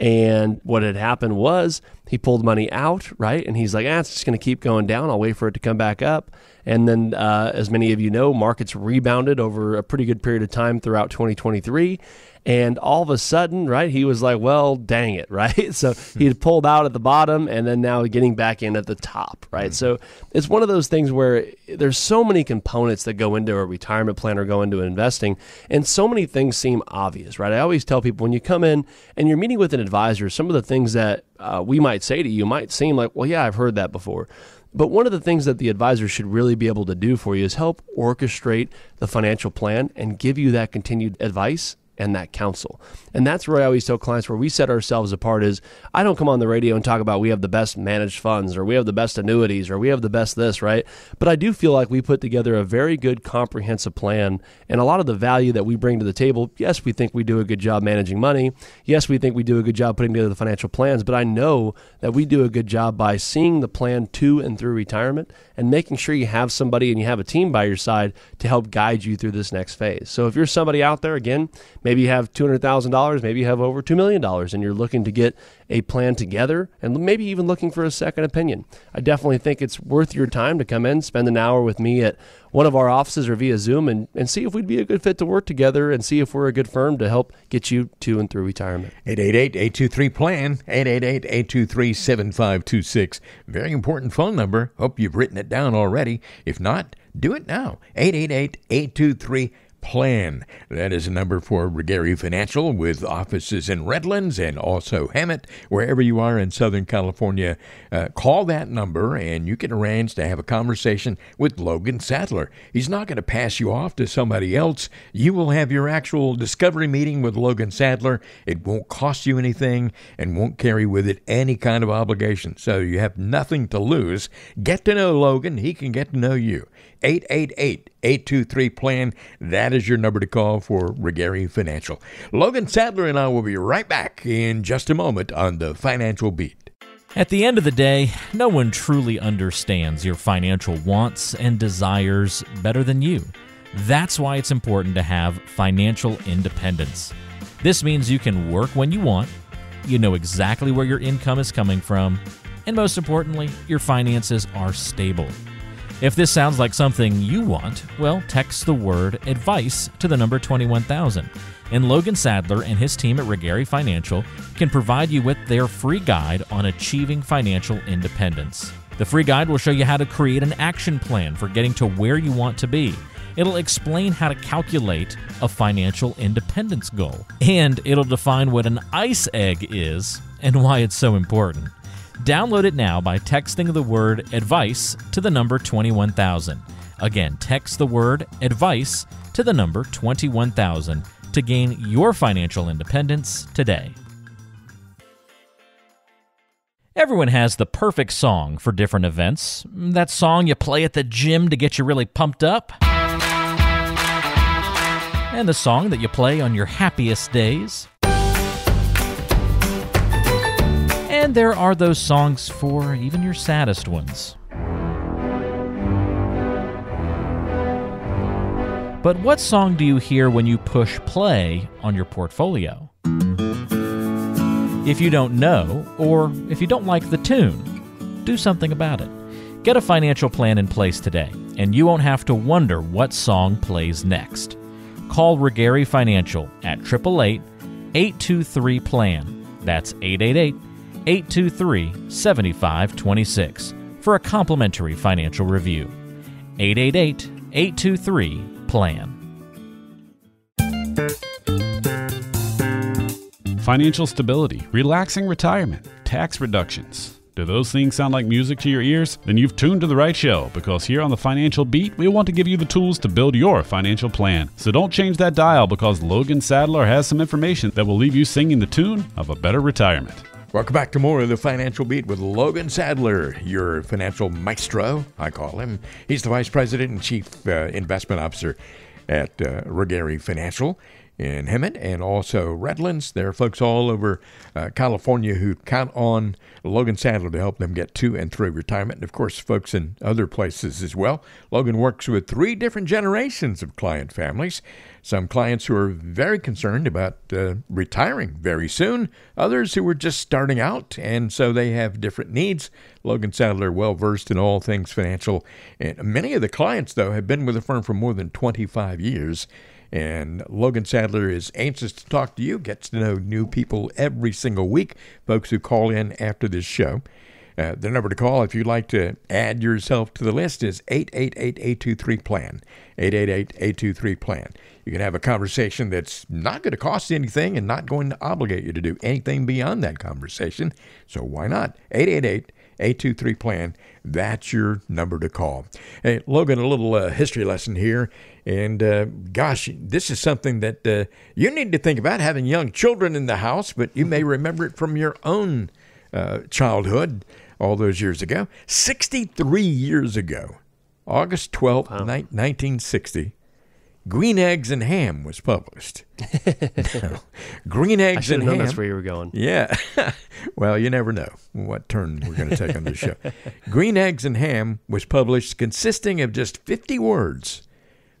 And what had happened was he pulled money out, right? And he's like, ah, it's just going to keep going down. I'll wait for it to come back up. And then, uh, as many of you know, markets rebounded over a pretty good period of time throughout 2023. And all of a sudden, right, he was like, well, dang it, (laughs) right? So he had pulled out at the bottom and then now getting back in at the top, right? Mm-hmm. So it's one of those things where there's so many components that go into a retirement plan or go into investing, and so many things seem obvious, right? I always tell people when you come in and you're meeting with an advisor, some of the things that uh, we might say to you might seem like, well, yeah, I've heard that before. But one of the things that the advisor should really be able to do for you is help orchestrate the financial plan and give you that continued advice and that counsel. And that's where I always tell clients where we set ourselves apart is I don't come on the radio and talk about we have the best managed funds or we have the best annuities or we have the best this, right? But I do feel like we put together a very good comprehensive plan and a lot of the value that we bring to the table. Yes, we think we do a good job managing money. Yes, we think we do a good job putting together the financial plans, but I know that we do a good job by seeing the plan to and through retirement and making sure you have somebody and you have a team by your side to help guide you through this next phase. So if you're somebody out there again, maybe you have $200,000, maybe you have over $2 million and you're looking to get a plan together and maybe even looking for a second opinion. I definitely think it's worth your time to come in, spend an hour with me at one of our offices or via Zoom and, and see if we'd be a good fit to work together and see if we're a good firm to help get you to and through retirement. 888-823-PLAN, 888-823-7526. Very important phone number. Hope you've written it down already. If not, do it now. 888 823 plan. That is a number for Ruggieri Financial with offices in Redlands and also Hemet. wherever you are in Southern California. Uh, call that number and you can arrange to have a conversation with Logan Sadler. He's not going to pass you off to somebody else. You will have your actual discovery meeting with Logan Sadler. It won't cost you anything and won't carry with it any kind of obligation. So you have nothing to lose. Get to know Logan. He can get to know you. 888 823 plan. That is your number to call for Ruggieri Financial. Logan Sadler and I will be right back in just a moment on the Financial Beat. At the end of the day, no one truly understands your financial wants and desires better than you. That's why it's important to have financial independence. This means you can work when you want, you know exactly where your income is coming from, and most importantly, your finances are stable. If this sounds like something you want, well, text the word advice to the number 21000. And Logan Sadler and his team at Ruggieri Financial can provide you with their free guide on achieving financial independence. The free guide will show you how to create an action plan for getting to where you want to be. It'll explain how to calculate a financial independence goal. And it'll define what an ice egg is and why it's so important. Download it now by texting the word advice to the number 21000. Again, text the word advice to the number 21000 to gain your financial independence today. Everyone has the perfect song for different events. That song you play at the gym to get you really pumped up. And the song that you play on your happiest days. And there are those songs for even your saddest ones. But what song do you hear when you push play on your portfolio? If you don't know, or if you don't like the tune, do something about it. Get a financial plan in place today, and you won't have to wonder what song plays next. Call Ruggieri Financial at 888 823 PLAN. That's 888 823 7526 for a complimentary financial review. 888 823 PLAN. Financial stability, relaxing retirement, tax reductions. Do those things sound like music to your ears? Then you've tuned to the right show because here on the Financial Beat, we want to give you the tools to build your financial plan. So don't change that dial because Logan Sadler has some information that will leave you singing the tune of a better retirement. Welcome back to more of the Financial Beat with Logan Sadler, your financial maestro, I call him. He's the Vice President and Chief uh, Investment Officer at uh, Financial in Hemet and also Redlands. There are folks all over uh, California who count on Logan Sadler to help them get to and through retirement. And of course, folks in other places as well. Logan works with three different generations of client families. Some clients who are very concerned about uh, retiring very soon, others who are just starting out, and so they have different needs. Logan Sadler, well versed in all things financial. And many of the clients, though, have been with the firm for more than 25 years. And Logan Sadler is anxious to talk to you, gets to know new people every single week, folks who call in after this show. Uh, the number to call if you'd like to add yourself to the list is 888-823-PLAN, 888-823-PLAN. You can have a conversation that's not going to cost anything and not going to obligate you to do anything beyond that conversation. So why not? 888 823 plan. That's your number to call. Hey, Logan, a little uh, history lesson here. And uh, gosh, this is something that uh, you need to think about having young children in the house, but you may remember it from your own uh, childhood all those years ago. 63 years ago, August 12th, wow. ni- 1960. Green Eggs and Ham was published. (laughs) no. Green Eggs and Ham. That's where you were going. Yeah. (laughs) well, you never know what turn we're going to take on this show. (laughs) Green Eggs and Ham was published consisting of just 50 words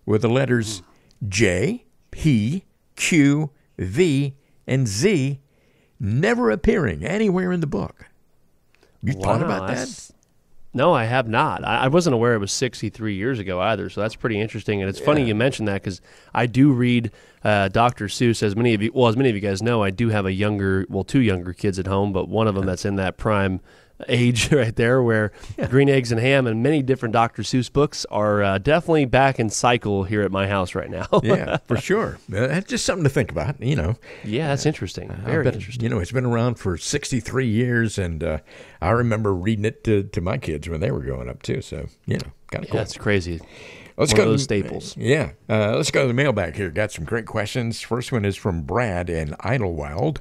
with the letters J, P, Q, V, and Z never appearing anywhere in the book. You wow, thought about that? No, I have not. I, wasn't aware it was 63 years ago either, so that's pretty interesting. And it's yeah. funny you mentioned that because I do read uh, Dr. Seuss. As many of you, well, as many of you guys know, I do have a younger, well, two younger kids at home, but one of them (laughs) that's in that prime age (laughs) right there where yeah. green eggs and ham and many different dr seuss books are uh, definitely back in cycle here at my house right now yeah (laughs) for sure uh, that's just something to think about you know yeah that's interesting very bet, interesting you know it's been around for 63 years and uh, i remember reading it to, to my kids when they were growing up too so you know kind of cool that's crazy Let's One go to those staples. Yeah. Uh, let's go to the mailbag here. Got some great questions. First one is from Brad in Idyllwild.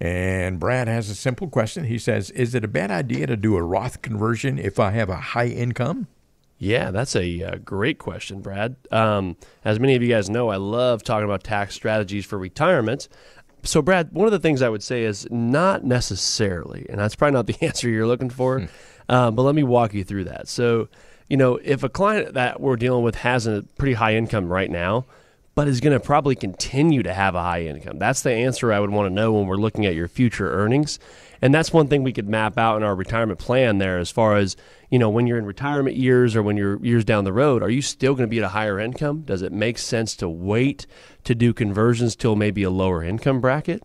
And Brad has a simple question. He says, Is it a bad idea to do a Roth conversion if I have a high income? Yeah, that's a uh, great question, Brad. Um, as many of you guys know, I love talking about tax strategies for retirement. So, Brad, one of the things I would say is not necessarily, and that's probably not the (laughs) answer you're looking for, hmm. um, but let me walk you through that. So, you know, if a client that we're dealing with has a pretty high income right now, but is going to probably continue to have a high income? That's the answer I would want to know when we're looking at your future earnings. And that's one thing we could map out in our retirement plan there as far as, you know, when you're in retirement years or when you're years down the road, are you still going to be at a higher income? Does it make sense to wait to do conversions till maybe a lower income bracket?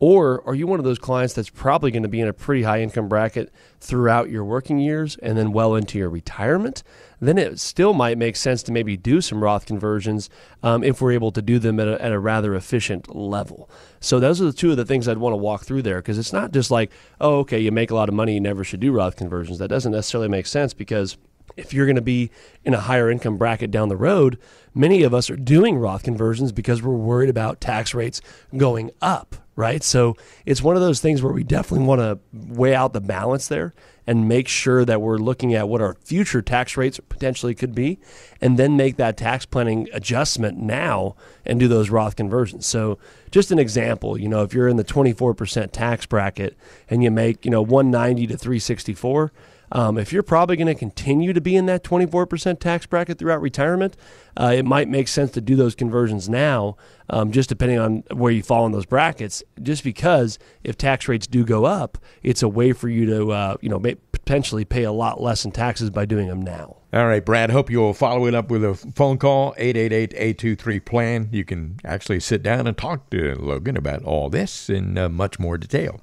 Or are you one of those clients that's probably going to be in a pretty high income bracket throughout your working years and then well into your retirement? Then it still might make sense to maybe do some Roth conversions um, if we're able to do them at a, at a rather efficient level. So those are the two of the things I'd want to walk through there because it's not just like, oh, okay, you make a lot of money, you never should do Roth conversions. That doesn't necessarily make sense because if you're going to be in a higher income bracket down the road, many of us are doing Roth conversions because we're worried about tax rates going up, right? So it's one of those things where we definitely want to weigh out the balance there and make sure that we're looking at what our future tax rates potentially could be and then make that tax planning adjustment now and do those Roth conversions. So just an example, you know, if you're in the 24% tax bracket and you make, you know, 190 to 364, um, if you're probably going to continue to be in that 24% tax bracket throughout retirement, uh, it might make sense to do those conversions now, um, just depending on where you fall in those brackets. Just because if tax rates do go up, it's a way for you to, uh, you know, may, potentially pay a lot less in taxes by doing them now. All right, Brad, hope you'll follow it up with a phone call, 888-823-PLAN. You can actually sit down and talk to Logan about all this in uh, much more detail.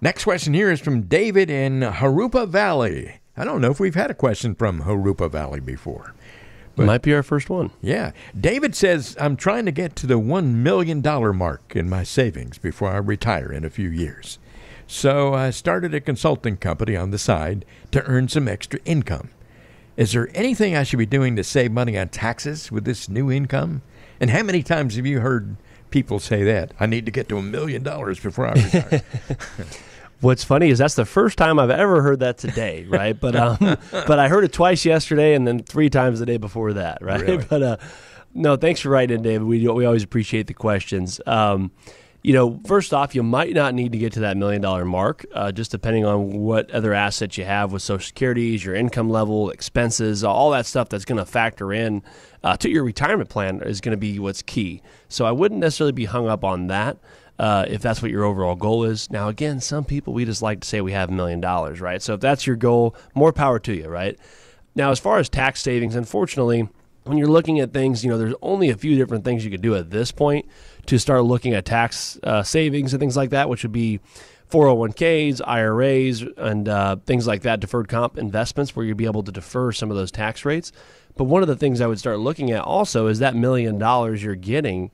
Next question here is from David in Jurupa Valley. I don't know if we've had a question from Jurupa Valley before. But, Might be our first one. Yeah. David says, I'm trying to get to the $1 million mark in my savings before I retire in a few years. So I started a consulting company on the side to earn some extra income. Is there anything I should be doing to save money on taxes with this new income? And how many times have you heard people say that? I need to get to a million dollars before I (laughs) retire. (laughs) What's funny is that's the first time I've ever heard that today, (laughs) right? But um, but I heard it twice yesterday and then three times the day before that, right? Really? (laughs) But uh, no, thanks for writing in, David. We we always appreciate the questions. Um, you know, first off, you might not need to get to that million dollar mark, uh, just depending on what other assets you have with Social Securities, your income level, expenses, all that stuff that's going to factor in uh, to your retirement plan is going to be what's key. So I wouldn't necessarily be hung up on that uh, if that's what your overall goal is. Now, again, some people we just like to say we have a million dollars, right? So if that's your goal, more power to you, right? Now, as far as tax savings, unfortunately, when you're looking at things, you know, there's only a few different things you could do at this point to start looking at tax uh, savings and things like that, which would be 401ks, IRAs, and uh, things like that, deferred comp investments, where you'd be able to defer some of those tax rates. But one of the things I would start looking at also is that million dollars you're getting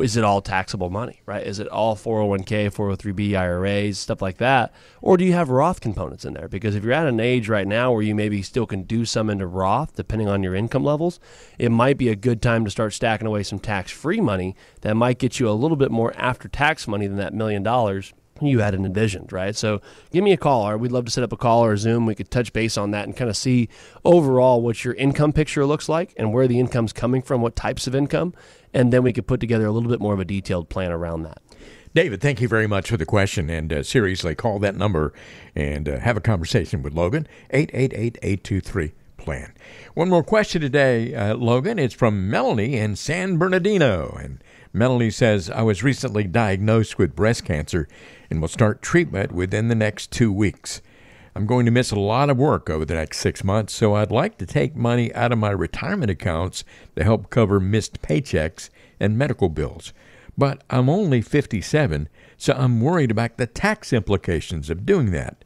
is it all taxable money, right? Is it all 401k, 403b, IRAs, stuff like that? Or do you have Roth components in there? Because if you're at an age right now where you maybe still can do some into Roth, depending on your income levels, it might be a good time to start stacking away some tax free money that might get you a little bit more after tax money than that million dollars you hadn't envisioned, right? So give me a call, or we'd love to set up a call or a Zoom. We could touch base on that and kind of see overall what your income picture looks like and where the income's coming from, what types of income, and then we could put together a little bit more of a detailed plan around that. David, thank you very much for the question. And uh, seriously, call that number and uh, have a conversation with Logan, 888 823 plan. One more question today, uh, Logan. It's from Melanie in San Bernardino. And Melanie says, I was recently diagnosed with breast cancer and will start treatment within the next two weeks. I'm going to miss a lot of work over the next six months, so I'd like to take money out of my retirement accounts to help cover missed paychecks and medical bills. But I'm only 57, so I'm worried about the tax implications of doing that.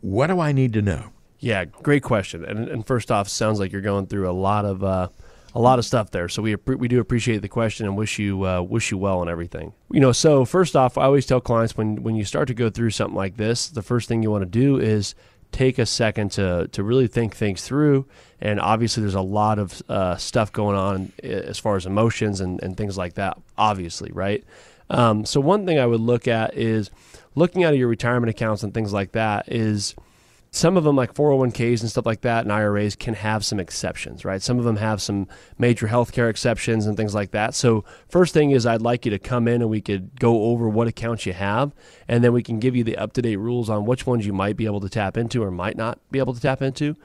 What do I need to know? Yeah, great question. And, and first off, sounds like you're going through a lot of uh, a lot of stuff there. So we we do appreciate the question and wish you uh, wish you well on everything. You know, so first off, I always tell clients when when you start to go through something like this, the first thing you want to do is take a second to to really think things through. And obviously, there's a lot of uh, stuff going on eh, as far as emotions and, and things like that. Obviously, right. Um, so one thing I would look at is looking at your retirement accounts and things like that is some of them like 401ks and stuff like that and IRAs can have some exceptions, right? Some of them have some major healthcare exceptions and things like that. So first thing is I'd like you to come in and we could go over what accounts you have and then we can give you the up-to-date rules on which ones you might be able to tap into or might not be able to tap into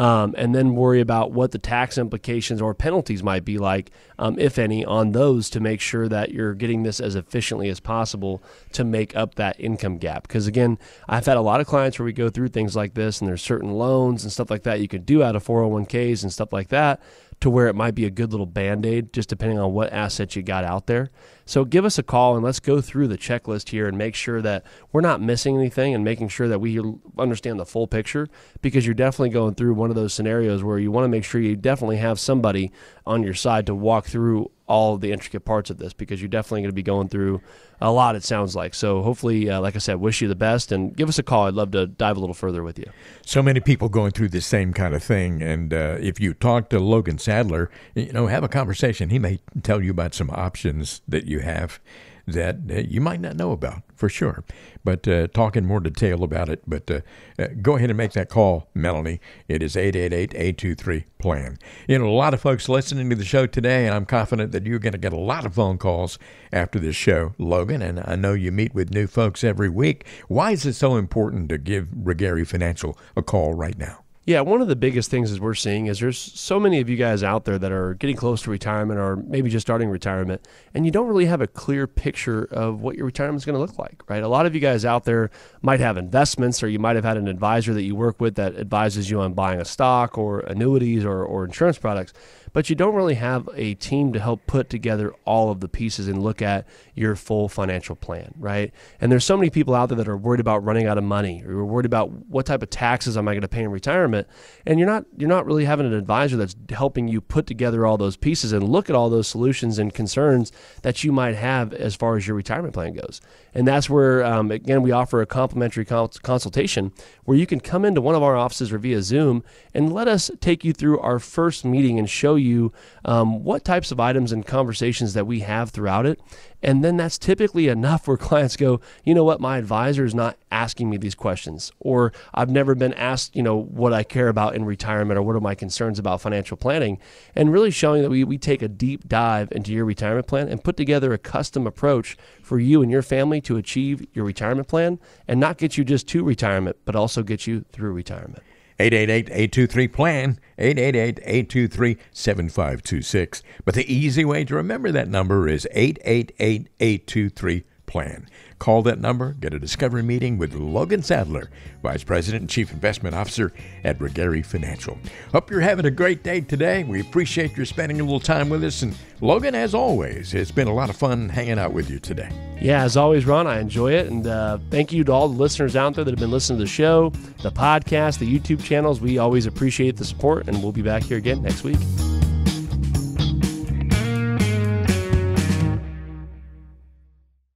um, and then worry about what the tax implications or penalties might be like, um, if any, on those to make sure that you're getting this as efficiently as possible to make up that income gap. Because again, I've had a lot of clients where we go through things like this, and there's certain loans and stuff like that you can do out of 401ks and stuff like that to where it might be a good little band aid, just depending on what assets you got out there. So give us a call and let's go through the checklist here and make sure that we're not missing anything and making sure that we understand the full picture because you're definitely going through one of those scenarios where you want to make sure you definitely have somebody on your side to walk through all the intricate parts of this because you're definitely going to be going through a lot, it sounds like. So hopefully, uh, like I said, wish you the best and give us a call. I'd love to dive a little further with you. So many people going through the same kind of thing. And uh, if you talk to Logan Sadler, you know, have a conversation. He may tell you about some options that you have that uh, you might not know about for sure. But uh, talk in more detail about it. But uh, uh, go ahead and make that call, Melanie. It is 888 823 PLAN. You know, a lot of folks listening to the show today, and I'm confident that you're going to get a lot of phone calls after this show, Logan. And I know you meet with new folks every week. Why is it so important to give Ruggieri Financial a call right now? Yeah, one of the biggest things is we're seeing is there's so many of you guys out there that are getting close to retirement or maybe just starting retirement, and you don't really have a clear picture of what your retirement is going to look like, right? A lot of you guys out there might have investments, or you might have had an advisor that you work with that advises you on buying a stock or annuities or, or insurance products but you don't really have a team to help put together all of the pieces and look at your full financial plan, right? And there's so many people out there that are worried about running out of money or worried about what type of taxes am I going to pay in retirement, and you're not you're not really having an advisor that's helping you put together all those pieces and look at all those solutions and concerns that you might have as far as your retirement plan goes. And that's where um, again we offer a complimentary consultation where you can come into one of our offices or via Zoom and let us take you through our first meeting and show you um, what types of items and conversations that we have throughout it. And then that's typically enough where (laughs) clients go, you know what, my advisor is not asking me these questions, or I've never been asked, you know, what I care about in retirement or what are my concerns about financial planning. And really showing that we, we take a deep dive into your retirement plan and put together a custom approach for you and your family to achieve your retirement plan and not get you just to retirement, but also get you through retirement. 888-823-PLAN, 888-823-7526. But the easy way to remember that number is 888-823-PLAN. Call that number, get a discovery meeting with Logan Sadler, Vice President and Chief Investment Officer at Ruggieri Financial. Hope you're having a great day today. We appreciate your spending a little time with us. And Logan, as always, it's been a lot of fun hanging out with you today. Yeah, as always, Ron, I enjoy it. And uh, thank you to all the listeners out there that have been listening to the show, the podcast, the YouTube channels. We always appreciate the support, and we'll be back here again next week.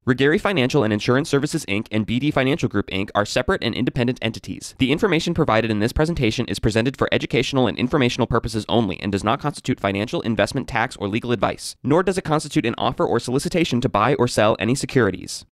Ruggieri Financial and Insurance Services Inc. and BD Financial Group Inc. are separate and independent entities. The information provided in this presentation is presented for educational and informational purposes only and does not constitute financial, investment, tax, or legal advice, nor does it constitute an offer or solicitation to buy or sell any securities.